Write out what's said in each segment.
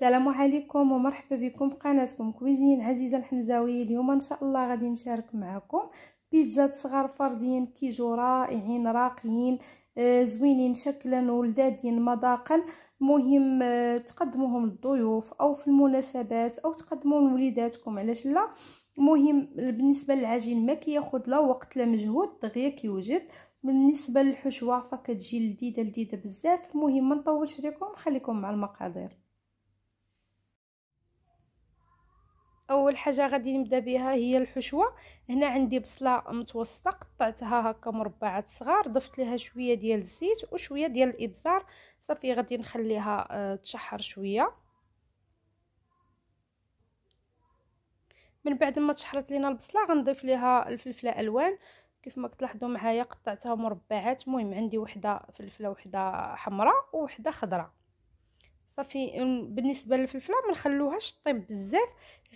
السلام عليكم ومرحبا بكم في قناتكم كويزين. عزيزة الحمزاوي اليوم إن شاء الله غادي نشارك معكم بيتزا صغار فردين كيجو رائعين راقيين آه، زوينين شكلا ولذاذين مذاقا. مهم آه، تقدموهم للضيوف أو في المناسبات أو تقدموهم لوليداتكم علاش لا؟ مهم بالنسبة للعجين ما كياخذ لا وقت لا مجهود دغيا كيوجد بالنسبة للحشوة فكتجي لذيذة لذيذة بزاف. المهم ما نطولش عليكم خليكم مع المقادير. أول حاجة غادي نبدأ بها هي الحشوة. هنا عندي بصلة متوسطة قطعتها هكا مربعات صغار ضفت لها شوية ديال الزيت وشوية ديال الإبزار. صافي غادي نخليها آه، تشحر شوية. من بعد ما تشحرت لينا البصلة غنضيف ليها الفلفلة ألوان. كيف ما كتلاحظوا معايا قطعتها مربعات. المهم عندي وحدة فلفلة وحدة حمراء وحده خضراء. صافي بالنسبة للفلفله ما نخلوهاش طيب بزاف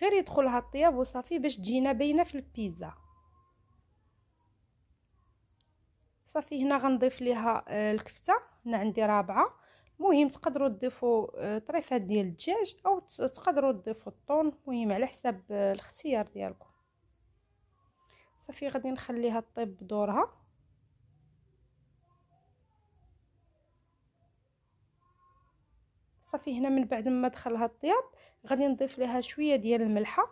غير يدخلها الطياب وصافي باش تجينا باينة في البيتزا. صافي هنا غنضيف ليها آه، الكفتة هنا عندي رابعة. مهم تقدروا تضيفوا آه، طريفات ديال الدجاج أو تقدروا تضيفوا الطون. مهم على حساب آه، الاختيار ديالكم. صافي غادي نخليها طيب بدورها. صافي هنا من بعد ما دخلها الطياب غادي نضيف لها شوية ديال الملحة.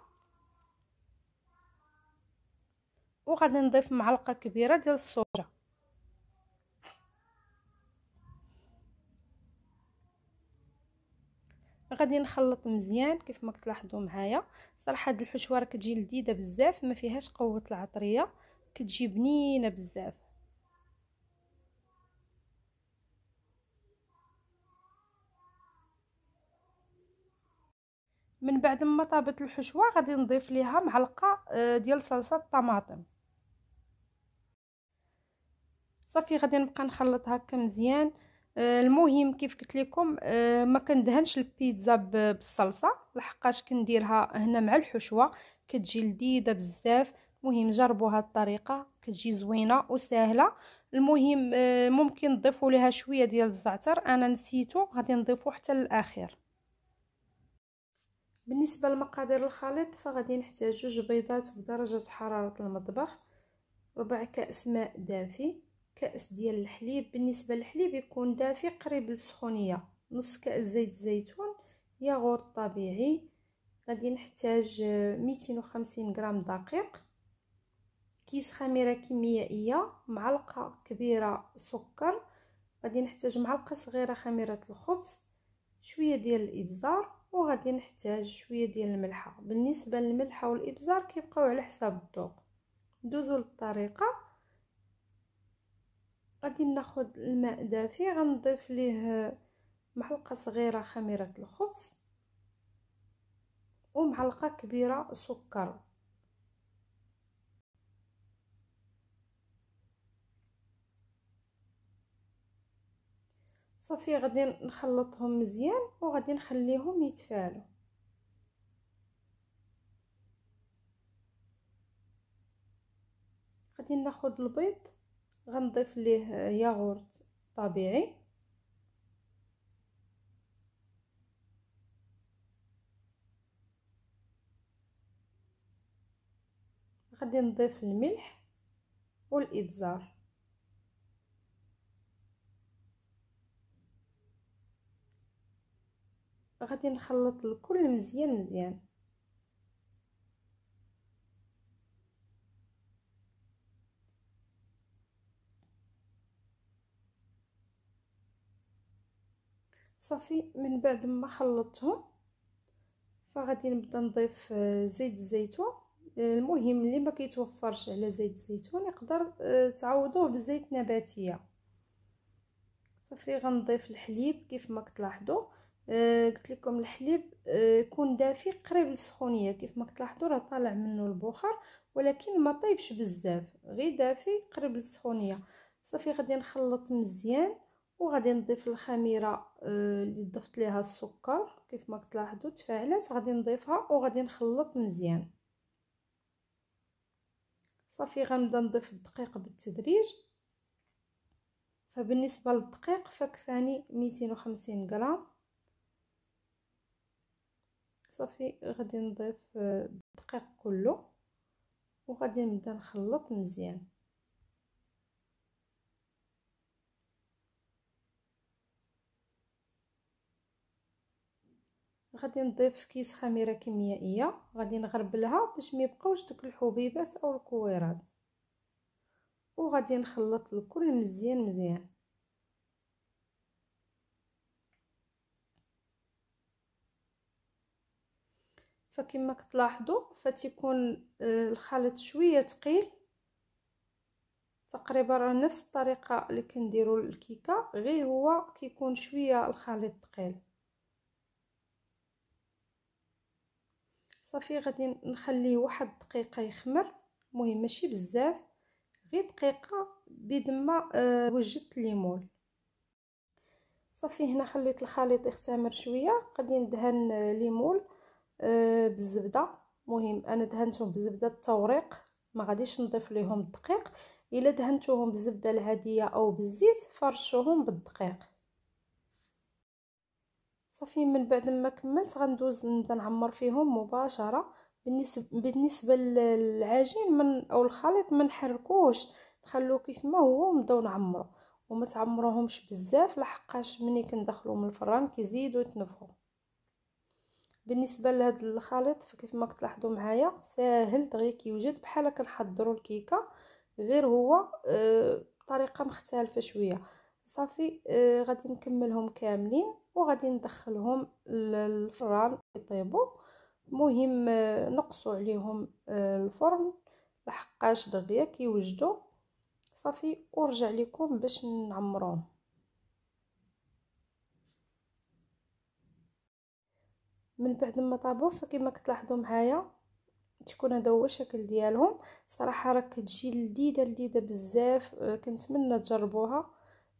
وغادي نضيف معلقة كبيرة ديال الصوجة. غادي نخلط مزيان كيف ما كتلاحظوا معايا. صراحة هاد الحشوة راه كتجي لذيذة بزاف ما فيهاش قوة العطرية كتجي بنينة بزاف. من بعد ما طابت الحشوة غادي نضيف ليها معلقة آه، ديال صلصة الطماطم صافي غادي نبقى نخلط هكا مزيان. آه، المهم كيف قلت لكم آه، ما كندهنش البيتزا بالصلصة لحقاش كنديرها هنا مع الحشوة. كتجي لذيذة بزاف. مهم جربوا هاد الطريقة كتجي زوينة وسهلة. المهم ممكن تضيفوا لها شوية ديال الزعتر. أنا نسيتو غادي نضيفو حتى للاخير بالنسبة لمقادير الخليط فغادي نحتاج جوج بيضات بدرجة حرارة المطبخ ربع كأس ماء دافي كأس ديال الحليب. بالنسبة للحليب يكون دافي قريب للسخونية نص كأس زيت زيتون ياغورت طبيعي. غادي نحتاج 250 غرام دقيق كيس خميرة كيميائية معلقة كبيرة سكر. غادي نحتاج معلقة صغيرة خميرة الخبز شوية ديال الإبزار. وغادي نحتاج شوية ديال الملحة. بالنسبة للملحة والإبزار كيبقاو على حساب الذوق. ندوزو للطريقة. غادي ناخذ الماء دافي غنضيف ليه معلقه صغيرة خميرة الخبز ومعلقه كبيرة سكر. صافي غادي نخلطهم مزيان وغادي نخليهم يتفاعلوا. غادي ناخذ البيض غنضيف ليه ياغورت طبيعي. غادي نضيف الملح والإبزار. غادي نخلط الكل مزيان مزيان. صافي من بعد ما خلطتهم فغادي نبدا نضيف آه، زيت الزيتون. آه، المهم اللي ما كيتوفرش على زيت الزيتون يقدر آه، تعوضوه بزيت نباتية. صافي غنضيف الحليب كيف ما كتلاحظوا. آه قلت لكم الحليب آه يكون دافي قريب للسخونية. كيف ما كتلاحظوا راه طالع منه البخار ولكن ما طيبش بزاف. غير دافي قريب للسخونية. صافي غادي نخلط مزيان وغادي نضيف الخميرة آه اللي ضفت ليها السكر. كيف ما كتلاحظوا تفاعلات. غادي نضيفها وغادي نخلط مزيان. صافي غنبدا نضيف الدقيق بالتدريج. فبالنسبة للدقيق فكفاني 250 غرام. صافي غادي نضيف الدقيق كله وغادي نبدا نخلط مزيان. غادي نضيف كيس خميرة كيميائية غادي نغربلها باش ما يبقاوش داك الحبيبات أو الكويرات. وغادي نخلط الكل مزيان مزيان. فكما كتلاحظوا فتيكون آه، الخليط شوية ثقيل تقريبا راه نفس الطريقة اللي كنديروا الكيكة غير هو كيكون شوية الخليط ثقيل صافي غادي نخليه واحد دقيقة يخمر. المهم ماشي بزاف غير دقيقة بيد ما أه وجدت الليمون. صافي هنا خليت الخليط يختمر شوية. غادي ندهن ليمون. أه بالزبده مهم أنا دهنتهم بزبدة التوريق ما غاديش نضيف ليهم الدقيق. إلا دهنتوهم بالزبده العادية أو بالزيت فرشوهم بالدقيق. صافي من بعد ما كملت غندوز نبدأ نعمر فيهم مباشرة. بالنسبة بالنسبة للعجين من أو الخليط ما نحركوش. نخلوه كيف ما هو ونبداو نعمرو. وما تعمروهمش بزاف لحقاش ملي كندخلوهم الفران كيزيدوا يتنفخوا بالنسبة لهذا الخليط فكيف ما كتلاحظوا معايا ساهل دغيا كيوجد بحال كنحضروا الكيكة غير هو بطريقة مختلفة شوية. صافي آه غادي نكملهم كاملين وغادي ندخلهم للفران يطيبوا مهم آه نقصوا عليهم آه الفرن لحقاش دغيا كيوجدوا صافي ورجع لكم باش نعمروهم من بعد ما طابوا فكما كتلاحظوا معايا تكون هذا هو الشكل ديالهم. صراحة راه كتجي لذيذة لذيذة بزاف. آه، كنتمنى تجربوها.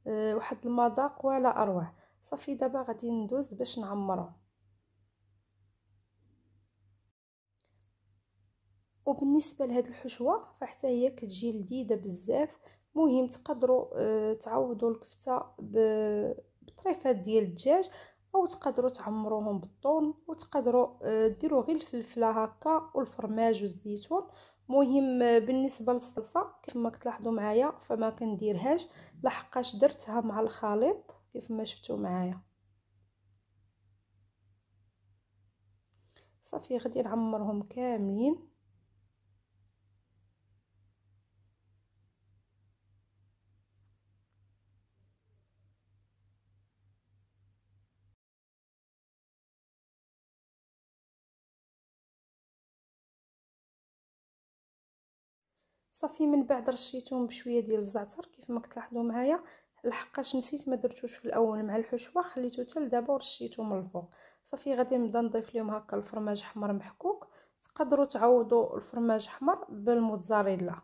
أه واحد المذاق ولا أروع. صافي دابا غادي ندوز باش نعمرها وبالنسبة لهاد الحشوة فحتى هي كتجي لذيذة بزاف. مهم تقدروا أه تعوضوا الكفتة بطريفات ديال الدجاج. أو تقدروا تعمروهم بالطون وتقدروا أه ديروا غير الفلفلة هكا والفرماج والزيتون. مهم بالنسبة للصلصة كيف ما كتلاحظوا معايا فما كنديرهاش لحقاش درتها مع الخليط كيف ما شفتوا معايا. صافي غادي نعمرهم كاملين. صافي من بعد رشيتهم بشوية ديال الزعتر كيف ما كتلاحظوا معايا. لحقاش نسيت ما درتوش في الأول مع الحشوة خليته حتى لدابا ورشيته من الفوق صافي غادي نبدا نضيف لهم هكا الفرماج أحمر محكوك. تقدروا تعوضوا الفرماج أحمر بالموتزاريلا.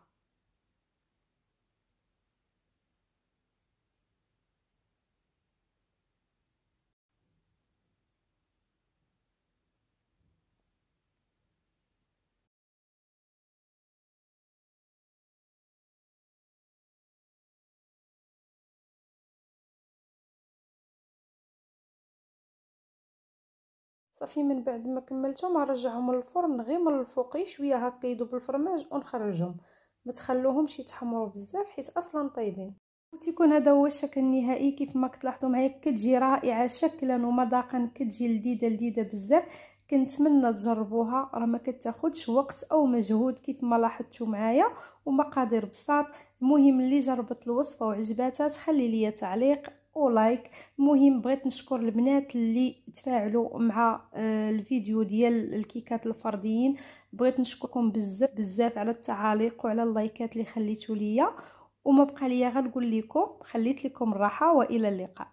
صافي من بعد ما كملتهم غنرجعهم للفرن غير من الفوقي شوية هكا يذوب الفرماج ونخرجهم. ما تخلوهمش يتحمروا بزاف حيت أصلا طيبين وتيكون هذا هو الشكل النهائي. كيف ما كتلاحظوا معايا كتجي رائعة شكلا ومذاقا كتجي لذيذة لذيذة بزاف. كنتمنى تجربوها. راه ما كتاخذش وقت أو مجهود كيف ما لاحظتوا معايا. ومقادير بساط. المهم اللي جربت الوصفة وعجباتها تخلي لي تعليق. ولايك المهم بغيت نشكر البنات اللي تفاعلوا مع آه، الفيديو ديال الكيكات الفرديين. بغيت نشكركم بزاف بزاف على التعاليق وعلى اللايكات اللي خليتوا ليا. وما بقى ليا غير نقول لكم خليت لكم الراحة والى اللقاء.